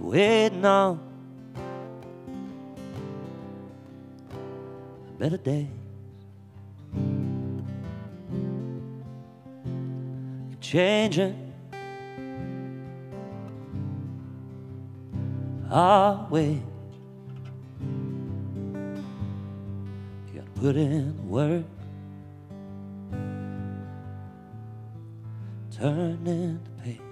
waiting on better days. You're changing our way. You gotta put in work, turn in the page.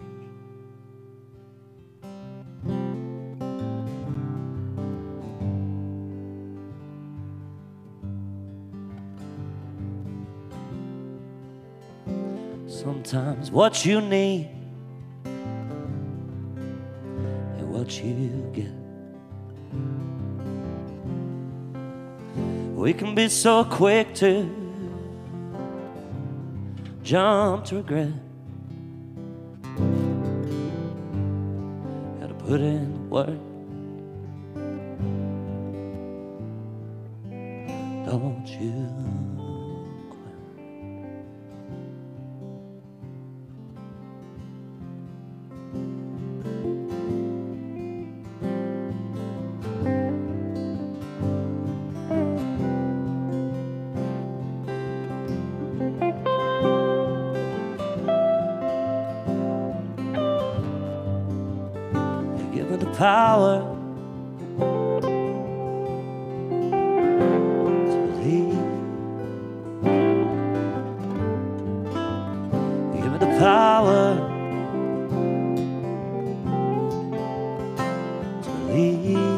Sometimes what you need and what you get. We can be so quick to jump to regret. Gotta put in work. Don't you the power to believe. Give me the power to believe.